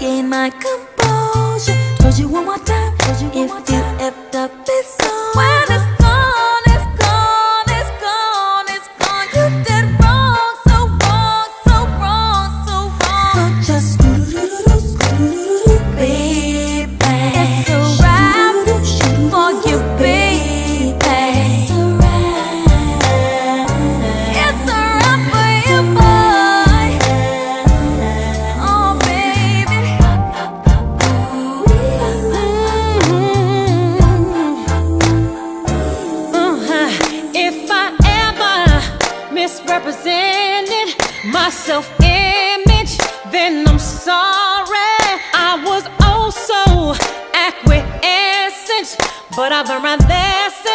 regain my composure. Told you one more time, told you one if more time. you effed up, it's on. When it's gone, it's gone, it's gone, it's gone. You did wrong, so wrong, so wrong, so wrong. So just misrepresented my self image, then I'm sorry. I was also acquiescent, but I learned my lesson.